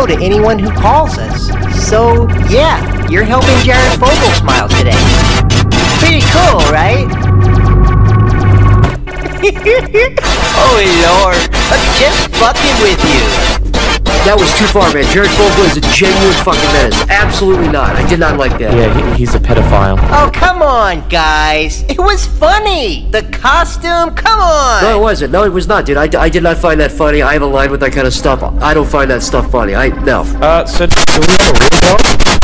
no to anyone who calls us. So, yeah, you're helping Jared Fogle smile today. Pretty cool, right? oh, Lord. I'm just fucking with you. That was too far, man. Jared Fogle is a genuine fucking menace. Absolutely not. I did not like that. Yeah, he, he's a pedophile. Oh, come on, guys. It was funny. The costume, come on. No, it wasn't. No, it was not, dude. I, I did not find that funny. I have a line with that kind of stuff. I don't find that stuff funny. I no. Uh, so do we have a real dog?